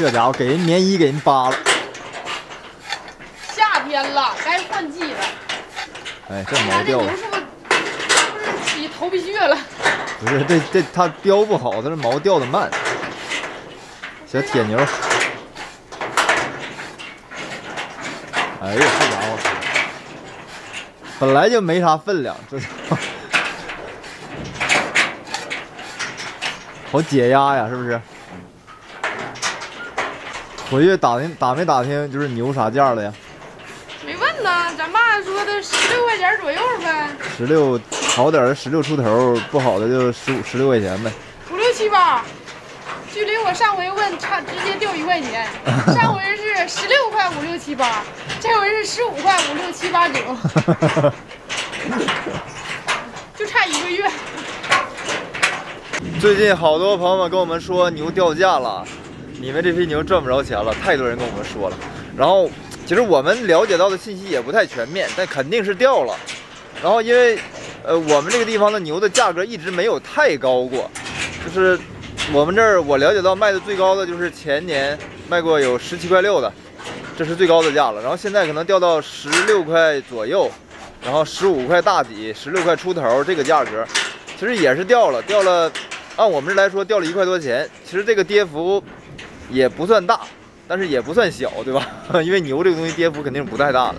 这家伙给人棉衣给人扒了。夏天了，该换季了。哎，这毛掉了，起头皮屑了？不是这这它标不好，它这毛掉的慢。小铁牛，哎呀，这家伙本来就没啥分量，这家伙好解压呀，是不是？回去打听打没打听，就是牛啥价了呀？没问呢，咱爸说的十六块钱左右呗，十六好点的十六出头，不好的就十五十六块钱呗。五六七八。距离我上回问差直接掉一块钱，上回是十六块五六七八，这回是十五块五六七八九，就差一个月。最近好多朋友们跟我们说牛掉价了，你们这批牛赚不着钱了，太多人跟我们说了。然后其实我们了解到的信息也不太全面，但肯定是掉了。然后因为呃我们这个地方的牛的价格一直没有太高过，就是我们这儿我了解到卖的最高的就是前年卖过有十七块六的，这是最高的价了。然后现在可能掉到十六块左右，然后十五块大几，十六块出头这个价格，其实也是掉了，掉了。按我们这来说，掉了一块多钱。其实这个跌幅也不算大，但是也不算小，对吧？因为牛这个东西跌幅肯定是不太大的。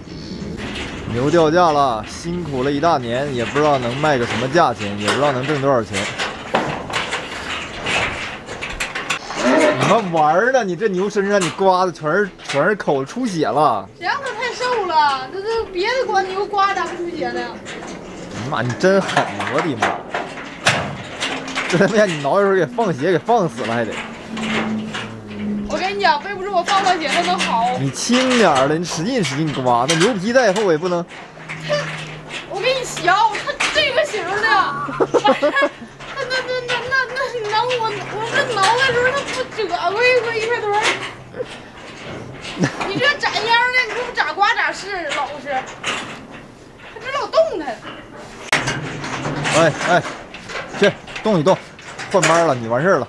牛掉价了，辛苦了一大年，也不知道能卖个什么价钱，也不知道能挣多少钱。你们玩呢？你这牛身上你刮的全是全是口出血了。谁让它太瘦了？这这别的刮牛刮咋不出血呢？妈，你真狠！我的妈！这他妈让你挠一会儿给放血给放死了还得。背不住我放上血它能好。你轻点儿的，你使劲使劲刮，那牛皮再厚也不能。我给你削，它这个型儿的，那那那那那那能我我这挠的时候它不折过一个一块多儿。你这 斩秧的，你这不咋刮咋是，老实。它这老动弹。哎哎，去动一动，换班了，你完事儿了。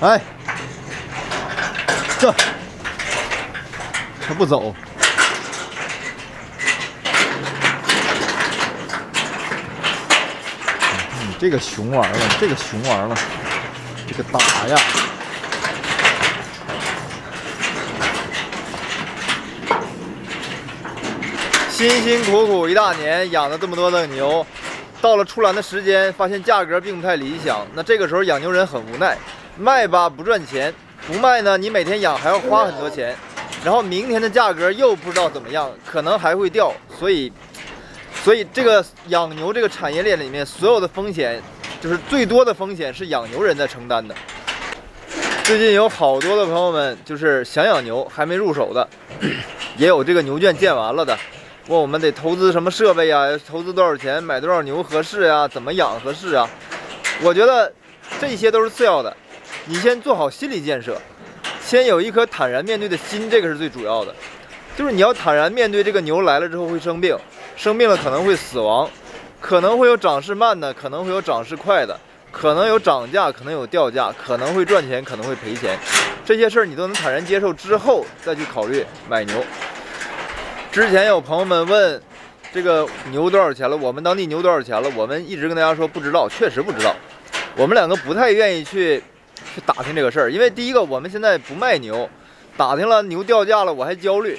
哎，这他不走。你这个熊玩意儿，这个熊玩意，这个打呀！辛辛苦苦一大年养了这么多的牛，到了出栏的时间，发现价格并不太理想。那这个时候养牛人很无奈，卖吧不赚钱，不卖呢你每天养还要花很多钱，然后明天的价格又不知道怎么样，可能还会掉。所以，所以这个养牛这个产业链里面所有的风险，就是最多的风险是养牛人在承担的。最近有好多的朋友们就是想养牛还没入手的，也有这个牛圈建完了的。问我们得投资什么设备呀？投资多少钱？买多少牛合适呀？怎么养合适啊？我觉得这些都是次要的，你先做好心理建设，先有一颗坦然面对的心，这个是最主要的。就是你要坦然面对这个牛来了之后会生病，生病了可能会死亡，可能会有长势慢的，可能会有长势快的，可能有涨价，可能有掉价，可能会赚钱，可能会赔钱。这些事儿你都能坦然接受之后，再去考虑买牛。之前有朋友们问这个牛多少钱了，我们当地牛多少钱了？我们一直跟大家说不知道，确实不知道。我们两个不太愿意去去打听这个事儿，因为第一个我们现在不卖牛，打听了牛掉价了我还焦虑，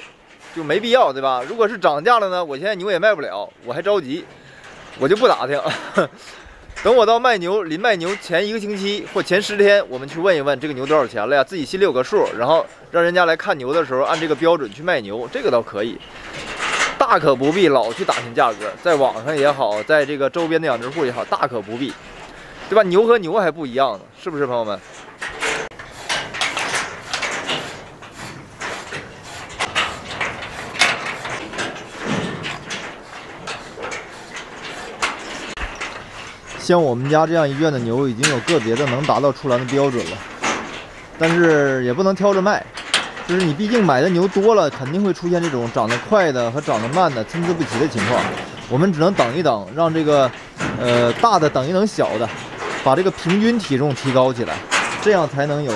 就没必要，对吧？如果是涨价了呢，我现在牛也卖不了，我还着急，我就不打听。等我到卖牛临卖牛前一个星期或前十天，我们去问一问这个牛多少钱了呀，自己心里有个数，然后让人家来看牛的时候按这个标准去卖牛，这个倒可以。大可不必老去打听价格，在网上也好，在这个周边的养殖户也好，大可不必，对吧？牛和牛还不一样呢，是不是，朋友们？像我们家这样一圈的牛，已经有个别的能达到出栏的标准了，但是也不能挑着卖。就是你毕竟买的牛多了，肯定会出现这种长得快的和长得慢的参差不齐的情况。我们只能等一等，让这个呃大的等一等小的，把这个平均体重提高起来，这样才能有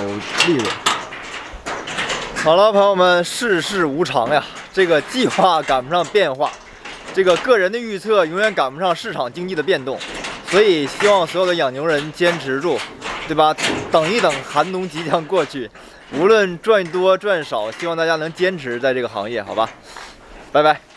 利润。好了，朋友们，世事无常呀，这个计划赶不上变化，这个个人的预测永远赶不上市场经济的变动，所以希望所有的养牛人坚持住，对吧？等一等，寒冬即将过去，无论赚多赚少，希望大家能坚持在这个行业，好吧？拜拜。